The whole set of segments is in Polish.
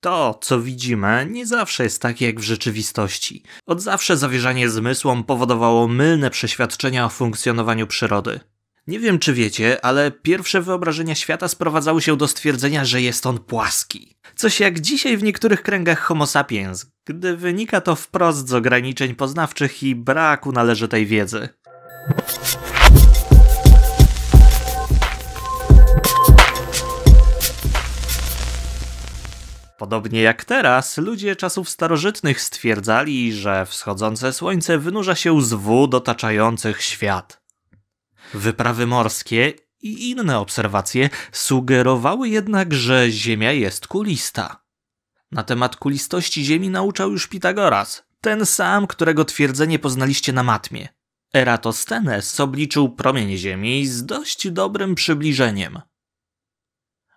To, co widzimy, nie zawsze jest takie jak w rzeczywistości. Od zawsze zawierzanie zmysłom powodowało mylne przeświadczenia o funkcjonowaniu przyrody. Nie wiem, czy wiecie, ale pierwsze wyobrażenia świata sprowadzały się do stwierdzenia, że jest on płaski. Coś jak dzisiaj w niektórych kręgach Homo sapiens, gdy wynika to wprost z ograniczeń poznawczych i braku należytej wiedzy. Podobnie jak teraz, ludzie czasów starożytnych stwierdzali, że wschodzące słońce wynurza się z wód otaczających świat. Wyprawy morskie i inne obserwacje sugerowały jednak, że Ziemia jest kulista. Na temat kulistości Ziemi nauczał już Pitagoras, ten sam, którego twierdzenie poznaliście na matmie. Eratosthenes obliczył promień Ziemi z dość dobrym przybliżeniem.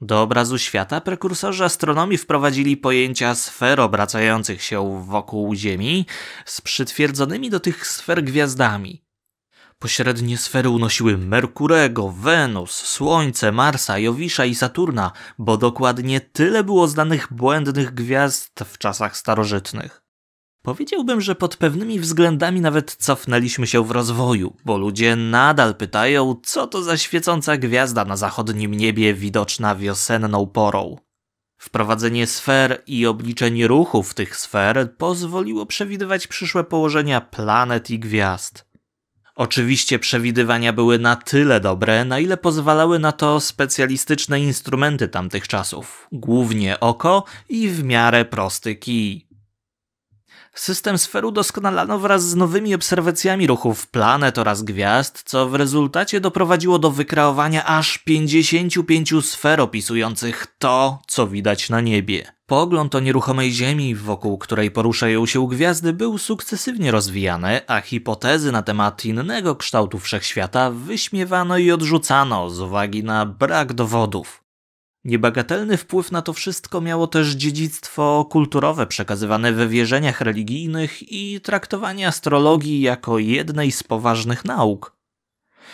Do obrazu świata prekursorzy astronomii wprowadzili pojęcia sfer obracających się wokół Ziemi z przytwierdzonymi do tych sfer gwiazdami. Pośrednie sfery unosiły Merkurego, Wenus, Słońce, Marsa, Jowisza i Saturna, bo dokładnie tyle było znanych błędnych gwiazd w czasach starożytnych. Powiedziałbym, że pod pewnymi względami nawet cofnęliśmy się w rozwoju, bo ludzie nadal pytają, co to za świecąca gwiazda na zachodnim niebie widoczna wiosenną porą. Wprowadzenie sfer i obliczeń ruchów tych sfer pozwoliło przewidywać przyszłe położenia planet i gwiazd. Oczywiście przewidywania były na tyle dobre, na ile pozwalały na to specjalistyczne instrumenty tamtych czasów, głównie oko i w miarę prosty kij. System sfer udoskonalano wraz z nowymi obserwacjami ruchów planet oraz gwiazd, co w rezultacie doprowadziło do wykreowania aż 55 sfer opisujących to, co widać na niebie. Pogląd o nieruchomej Ziemi, wokół której poruszają się gwiazdy, był sukcesywnie rozwijany, a hipotezy na temat innego kształtu wszechświata wyśmiewano i odrzucano z uwagi na brak dowodów. Niebagatelny wpływ na to wszystko miało też dziedzictwo kulturowe przekazywane we wierzeniach religijnych i traktowanie astrologii jako jednej z poważnych nauk.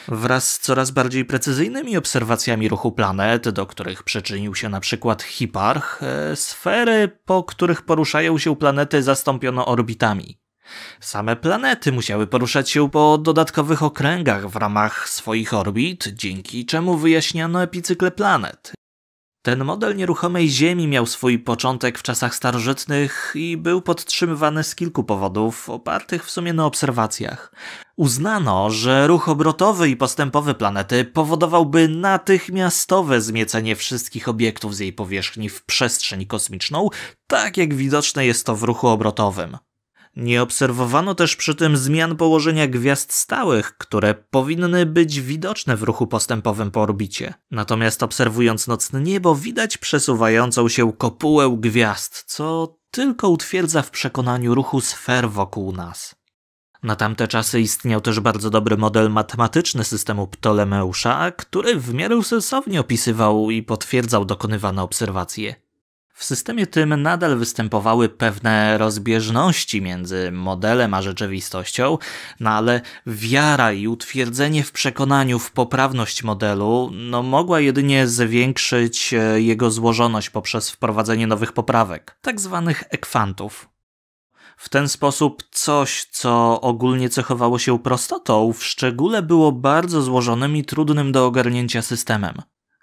Wraz z coraz bardziej precyzyjnymi obserwacjami ruchu planet, do których przyczynił się na przykład Hiparch, e, sfery, po których poruszają się planety, zastąpiono orbitami. Same planety musiały poruszać się po dodatkowych okręgach w ramach swoich orbit, dzięki czemu wyjaśniano epicykle planet. Ten model nieruchomej Ziemi miał swój początek w czasach starożytnych i był podtrzymywany z kilku powodów, opartych w sumie na obserwacjach. Uznano, że ruch obrotowy i postępowy planety powodowałby natychmiastowe zmiecenie wszystkich obiektów z jej powierzchni w przestrzeń kosmiczną, tak jak widoczne jest to w ruchu obrotowym. Nie obserwowano też przy tym zmian położenia gwiazd stałych, które powinny być widoczne w ruchu postępowym po orbicie. Natomiast obserwując nocne niebo, widać przesuwającą się kopułę gwiazd, co tylko utwierdza w przekonaniu ruchu sfer wokół nas. Na tamte czasy istniał też bardzo dobry model matematyczny systemu Ptolemeusza, który w miarę sensownie opisywał i potwierdzał dokonywane obserwacje. W systemie tym nadal występowały pewne rozbieżności między modelem a rzeczywistością, no ale wiara i utwierdzenie w przekonaniu w poprawność modelu no, mogła jedynie zwiększyć e, jego złożoność poprzez wprowadzenie nowych poprawek, tak zwanych ekwantów. W ten sposób coś, co ogólnie cechowało się prostotą, w szczególe było bardzo złożonym i trudnym do ogarnięcia systemem.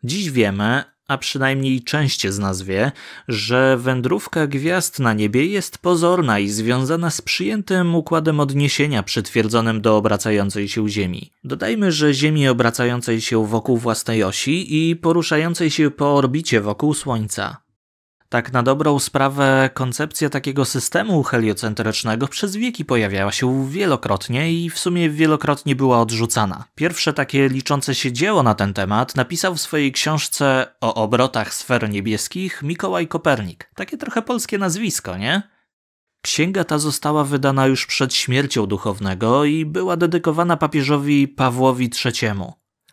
Dziś wiemy, a przynajmniej część z nas wie, że wędrówka gwiazd na niebie jest pozorna i związana z przyjętym układem odniesienia przytwierdzonym do obracającej się Ziemi. Dodajmy, że Ziemi obracającej się wokół własnej osi i poruszającej się po orbicie wokół Słońca. Tak na dobrą sprawę koncepcja takiego systemu heliocentrycznego przez wieki pojawiała się wielokrotnie i w sumie wielokrotnie była odrzucana. Pierwsze takie liczące się dzieło na ten temat napisał w swojej książce o obrotach sfer niebieskich Mikołaj Kopernik. Takie trochę polskie nazwisko, nie? Księga ta została wydana już przed śmiercią duchownego i była dedykowana papieżowi Pawłowi III.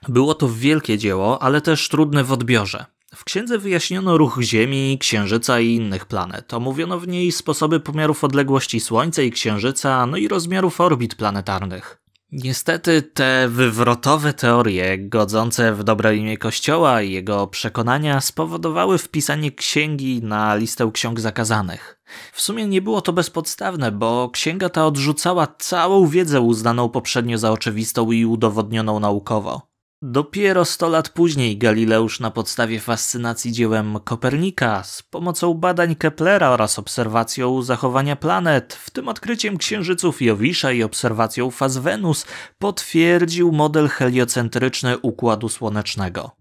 Było to wielkie dzieło, ale też trudne w odbiorze. W księdze wyjaśniono ruch Ziemi, Księżyca i innych planet. Omówiono w niej sposoby pomiarów odległości Słońca i Księżyca, no i rozmiarów orbit planetarnych. Niestety te wywrotowe teorie, godzące w dobre imię Kościoła i jego przekonania, spowodowały wpisanie księgi na listę ksiąg zakazanych. W sumie nie było to bezpodstawne, bo księga ta odrzucała całą wiedzę uznaną poprzednio za oczywistą i udowodnioną naukowo. Dopiero 100 lat później Galileusz na podstawie fascynacji dziełem Kopernika z pomocą badań Keplera oraz obserwacją zachowania planet, w tym odkryciem księżyców Jowisza i obserwacją faz Wenus, potwierdził model heliocentryczny Układu Słonecznego.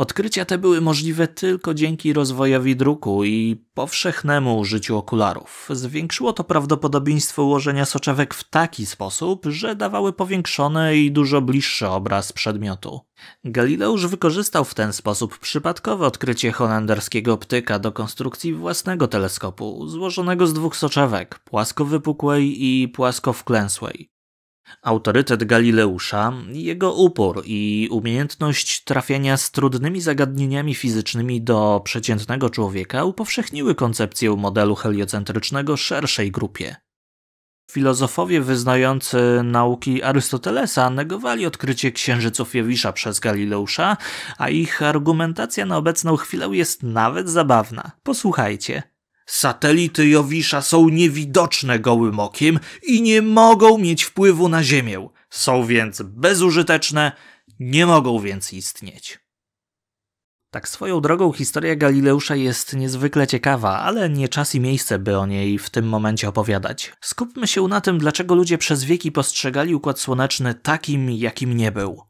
Odkrycia te były możliwe tylko dzięki rozwojowi druku i powszechnemu użyciu okularów. Zwiększyło to prawdopodobieństwo ułożenia soczewek w taki sposób, że dawały powiększony i dużo bliższy obraz przedmiotu. Galileusz wykorzystał w ten sposób przypadkowe odkrycie holenderskiego optyka do konstrukcji własnego teleskopu, złożonego z dwóch soczewek, płasko wypukłej i płasko wklęsłej. Autorytet Galileusza, jego upór i umiejętność trafiania z trudnymi zagadnieniami fizycznymi do przeciętnego człowieka upowszechniły koncepcję modelu heliocentrycznego szerszej grupie. Filozofowie wyznający nauki Arystotelesa negowali odkrycie księżyców Jowisza przez Galileusza, a ich argumentacja na obecną chwilę jest nawet zabawna. Posłuchajcie. Satelity Jowisza są niewidoczne gołym okiem i nie mogą mieć wpływu na Ziemię. Są więc bezużyteczne, nie mogą więc istnieć. Tak swoją drogą historia Galileusza jest niezwykle ciekawa, ale nie czas i miejsce, by o niej w tym momencie opowiadać. Skupmy się na tym, dlaczego ludzie przez wieki postrzegali Układ Słoneczny takim, jakim nie był.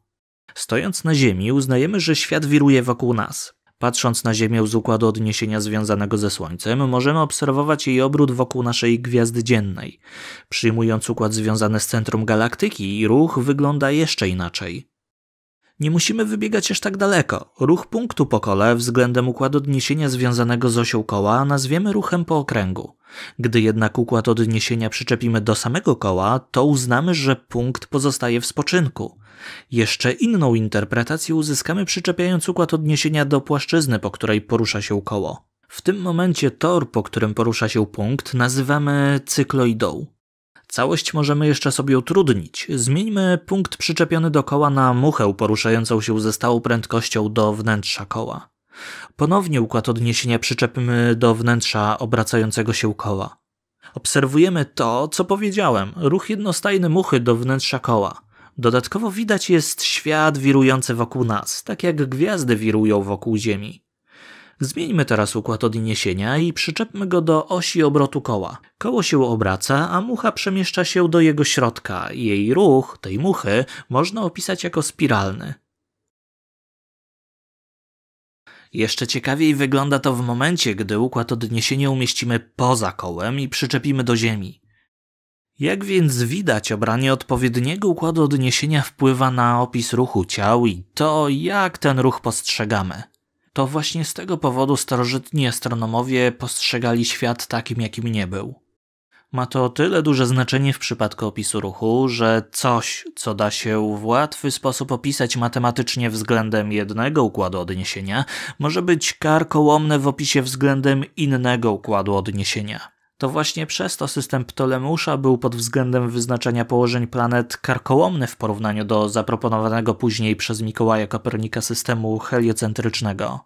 Stojąc na Ziemi, uznajemy, że świat wiruje wokół nas. Patrząc na Ziemię z układu odniesienia związanego ze Słońcem, możemy obserwować jej obrót wokół naszej gwiazdy dziennej. Przyjmując układ związany z centrum galaktyki, ruch wygląda jeszcze inaczej. Nie musimy wybiegać aż tak daleko. Ruch punktu po kole względem układu odniesienia związanego z osią koła nazwiemy ruchem po okręgu. Gdy jednak układ odniesienia przyczepimy do samego koła, to uznamy, że punkt pozostaje w spoczynku. Jeszcze inną interpretację uzyskamy przyczepiając układ odniesienia do płaszczyzny, po której porusza się koło. W tym momencie tor, po którym porusza się punkt, nazywamy cykloidą. Całość możemy jeszcze sobie utrudnić. Zmieńmy punkt przyczepiony do koła na muchę poruszającą się ze stałą prędkością do wnętrza koła. Ponownie układ odniesienia przyczepimy do wnętrza obracającego się koła. Obserwujemy to, co powiedziałem, ruch jednostajny muchy do wnętrza koła. Dodatkowo widać jest świat wirujący wokół nas, tak jak gwiazdy wirują wokół Ziemi. Zmieńmy teraz układ odniesienia i przyczepmy go do osi obrotu koła. Koło się obraca, a mucha przemieszcza się do jego środka. Jej ruch, tej muchy, można opisać jako spiralny. Jeszcze ciekawiej wygląda to w momencie, gdy układ odniesienia umieścimy poza kołem i przyczepimy do ziemi. Jak więc widać, obranie odpowiedniego układu odniesienia wpływa na opis ruchu ciał i to, jak ten ruch postrzegamy. To właśnie z tego powodu starożytni astronomowie postrzegali świat takim, jakim nie był. Ma to tyle duże znaczenie w przypadku opisu ruchu, że coś, co da się w łatwy sposób opisać matematycznie względem jednego układu odniesienia, może być karkołomne w opisie względem innego układu odniesienia. To właśnie przez to system Ptolemeusza był pod względem wyznaczenia położeń planet karkołomny w porównaniu do zaproponowanego później przez Mikołaja Kopernika systemu heliocentrycznego.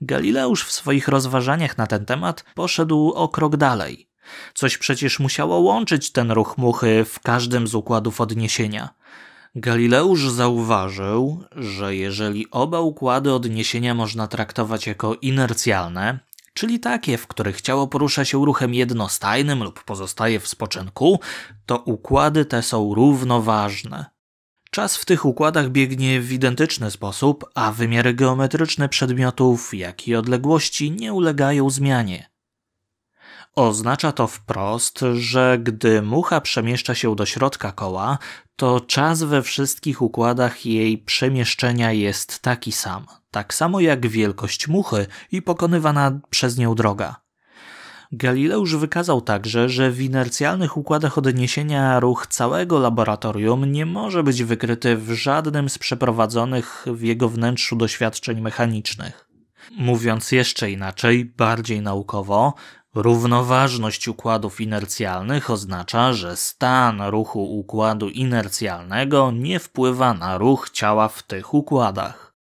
Galileusz w swoich rozważaniach na ten temat poszedł o krok dalej. Coś przecież musiało łączyć ten ruch muchy w każdym z układów odniesienia. Galileusz zauważył, że jeżeli oba układy odniesienia można traktować jako inercjalne, czyli takie, w których ciało porusza się ruchem jednostajnym lub pozostaje w spoczynku, to układy te są równoważne. Czas w tych układach biegnie w identyczny sposób, a wymiary geometryczne przedmiotów, jak i odległości nie ulegają zmianie. Oznacza to wprost, że gdy mucha przemieszcza się do środka koła, to czas we wszystkich układach jej przemieszczenia jest taki sam, tak samo jak wielkość muchy i pokonywana przez nią droga. Galileusz wykazał także, że w inercjalnych układach odniesienia ruch całego laboratorium nie może być wykryty w żadnym z przeprowadzonych w jego wnętrzu doświadczeń mechanicznych. Mówiąc jeszcze inaczej, bardziej naukowo, Równoważność układów inercjalnych oznacza, że stan ruchu układu inercjalnego nie wpływa na ruch ciała w tych układach.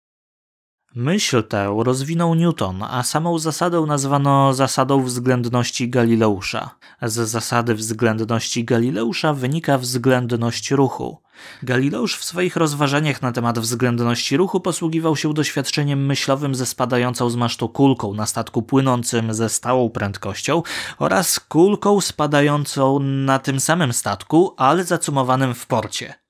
Myśl tę rozwinął Newton, a samą zasadę nazwano zasadą względności Galileusza. Z zasady względności Galileusza wynika względność ruchu. Galileusz w swoich rozważaniach na temat względności ruchu posługiwał się doświadczeniem myślowym ze spadającą z masztu kulką na statku płynącym ze stałą prędkością oraz kulką spadającą na tym samym statku, ale zacumowanym w porcie.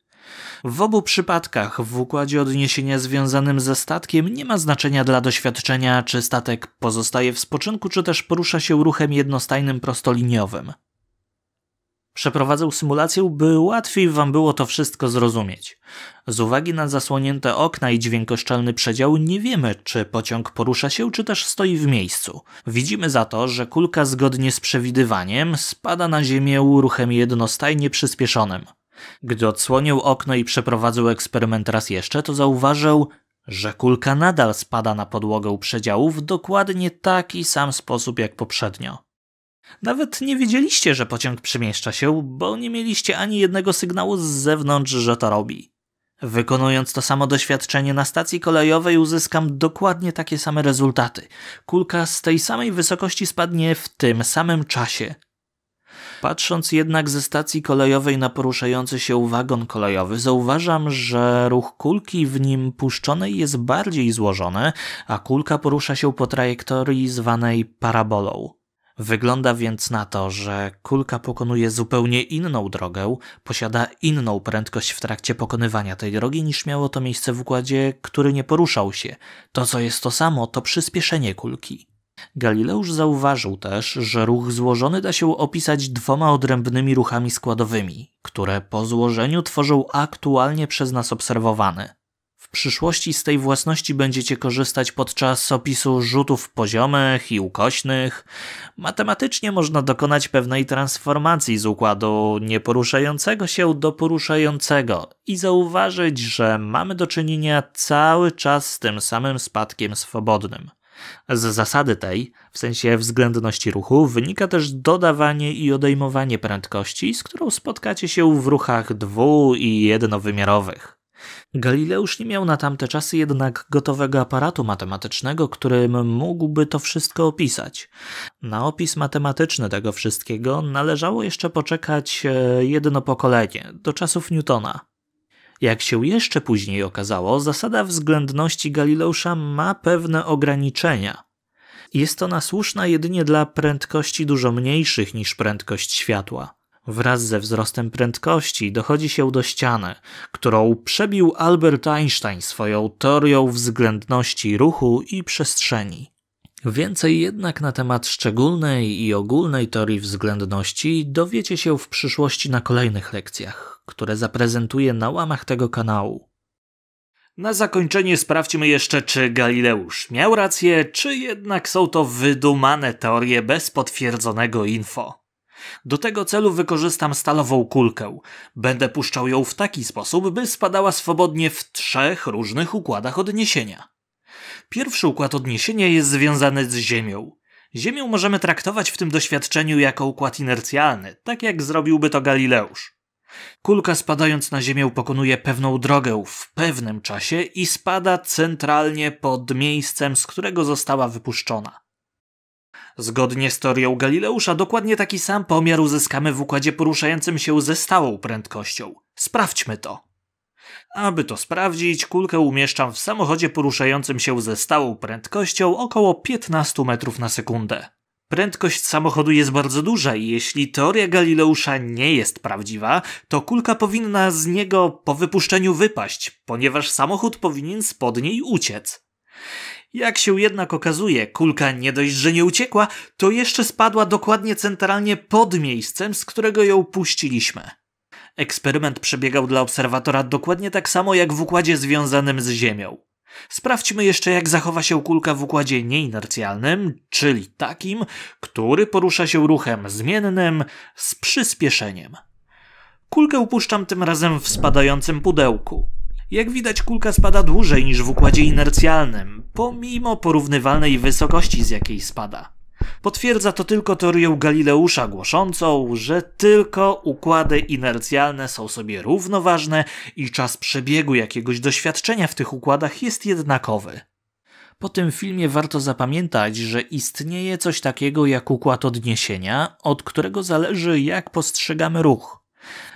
W obu przypadkach w układzie odniesienia związanym ze statkiem nie ma znaczenia dla doświadczenia, czy statek pozostaje w spoczynku, czy też porusza się ruchem jednostajnym prostoliniowym. Przeprowadzę symulację, by łatwiej wam było to wszystko zrozumieć. Z uwagi na zasłonięte okna i dźwiękoszczelny przedział nie wiemy, czy pociąg porusza się, czy też stoi w miejscu. Widzimy za to, że kulka zgodnie z przewidywaniem spada na ziemię ruchem jednostajnie przyspieszonym. Gdy odsłonił okno i przeprowadzał eksperyment raz jeszcze, to zauważył, że kulka nadal spada na podłogę przedziału w dokładnie taki sam sposób jak poprzednio. Nawet nie wiedzieliście, że pociąg przemieszcza się, bo nie mieliście ani jednego sygnału z zewnątrz, że to robi. Wykonując to samo doświadczenie na stacji kolejowej uzyskam dokładnie takie same rezultaty. Kulka z tej samej wysokości spadnie w tym samym czasie. Patrząc jednak ze stacji kolejowej na poruszający się wagon kolejowy, zauważam, że ruch kulki w nim puszczonej jest bardziej złożony, a kulka porusza się po trajektorii zwanej parabolą. Wygląda więc na to, że kulka pokonuje zupełnie inną drogę, posiada inną prędkość w trakcie pokonywania tej drogi niż miało to miejsce w układzie, który nie poruszał się. To, co jest to samo, to przyspieszenie kulki. Galileusz zauważył też, że ruch złożony da się opisać dwoma odrębnymi ruchami składowymi, które po złożeniu tworzą aktualnie przez nas obserwowany. W przyszłości z tej własności będziecie korzystać podczas opisu rzutów poziomych i ukośnych. Matematycznie można dokonać pewnej transformacji z układu nieporuszającego się do poruszającego i zauważyć, że mamy do czynienia cały czas z tym samym spadkiem swobodnym. Z zasady tej, w sensie względności ruchu, wynika też dodawanie i odejmowanie prędkości, z którą spotkacie się w ruchach dwu- i jednowymiarowych. Galileusz nie miał na tamte czasy jednak gotowego aparatu matematycznego, którym mógłby to wszystko opisać. Na opis matematyczny tego wszystkiego należało jeszcze poczekać e, jedno pokolenie, do czasów Newtona. Jak się jeszcze później okazało, zasada względności Galileusza ma pewne ograniczenia. Jest ona słuszna jedynie dla prędkości dużo mniejszych niż prędkość światła. Wraz ze wzrostem prędkości dochodzi się do ściany, którą przebił Albert Einstein swoją teorią względności ruchu i przestrzeni. Więcej jednak na temat szczególnej i ogólnej teorii względności dowiecie się w przyszłości na kolejnych lekcjach, które zaprezentuję na łamach tego kanału. Na zakończenie sprawdźmy jeszcze, czy Galileusz miał rację, czy jednak są to wydumane teorie bez potwierdzonego info. Do tego celu wykorzystam stalową kulkę. Będę puszczał ją w taki sposób, by spadała swobodnie w trzech różnych układach odniesienia. Pierwszy układ odniesienia jest związany z Ziemią. Ziemię możemy traktować w tym doświadczeniu jako układ inercjalny, tak jak zrobiłby to Galileusz. Kulka spadając na Ziemię pokonuje pewną drogę w pewnym czasie i spada centralnie pod miejscem, z którego została wypuszczona. Zgodnie z teorią Galileusza, dokładnie taki sam pomiar uzyskamy w układzie poruszającym się ze stałą prędkością. Sprawdźmy to. Aby to sprawdzić, kulkę umieszczam w samochodzie poruszającym się ze stałą prędkością około 15 metrów na sekundę. Prędkość samochodu jest bardzo duża i jeśli teoria Galileusza nie jest prawdziwa, to kulka powinna z niego po wypuszczeniu wypaść, ponieważ samochód powinien spod niej uciec. Jak się jednak okazuje, kulka nie dość, że nie uciekła, to jeszcze spadła dokładnie centralnie pod miejscem, z którego ją puściliśmy. Eksperyment przebiegał dla obserwatora dokładnie tak samo jak w układzie związanym z Ziemią. Sprawdźmy jeszcze, jak zachowa się kulka w układzie nieinercjalnym, czyli takim, który porusza się ruchem zmiennym z przyspieszeniem. Kulkę upuszczam tym razem w spadającym pudełku. Jak widać, kulka spada dłużej niż w układzie inercjalnym, pomimo porównywalnej wysokości, z jakiej spada. Potwierdza to tylko teorię Galileusza głoszącą, że tylko układy inercjalne są sobie równoważne i czas przebiegu jakiegoś doświadczenia w tych układach jest jednakowy. Po tym filmie warto zapamiętać, że istnieje coś takiego jak układ odniesienia, od którego zależy jak postrzegamy ruch.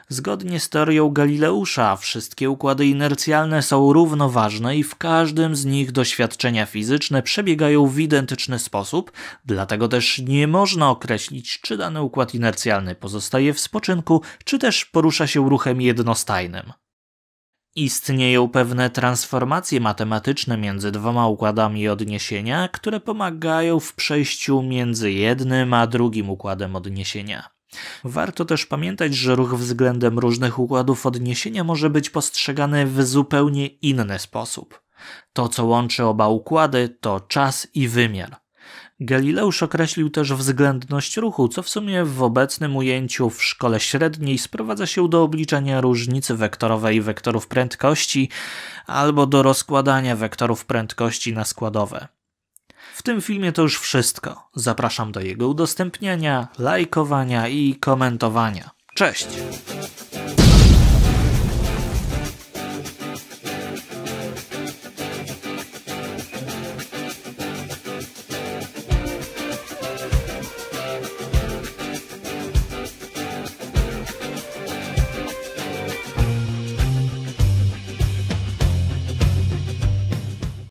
Zgodnie z teorią Galileusza, wszystkie układy inercjalne są równoważne i w każdym z nich doświadczenia fizyczne przebiegają w identyczny sposób, dlatego też nie można określić, czy dany układ inercjalny pozostaje w spoczynku, czy też porusza się ruchem jednostajnym. Istnieją pewne transformacje matematyczne między dwoma układami odniesienia, które pomagają w przejściu między jednym a drugim układem odniesienia. Warto też pamiętać, że ruch względem różnych układów odniesienia może być postrzegany w zupełnie inny sposób. To, co łączy oba układy, to czas i wymiar. Galileusz określił też względność ruchu, co w sumie w obecnym ujęciu w szkole średniej sprowadza się do obliczania różnicy wektorowej wektorów prędkości albo do rozkładania wektorów prędkości na składowe. Tym filmie to już wszystko. Zapraszam do jego udostępniania, lajkowania i komentowania. Cześć!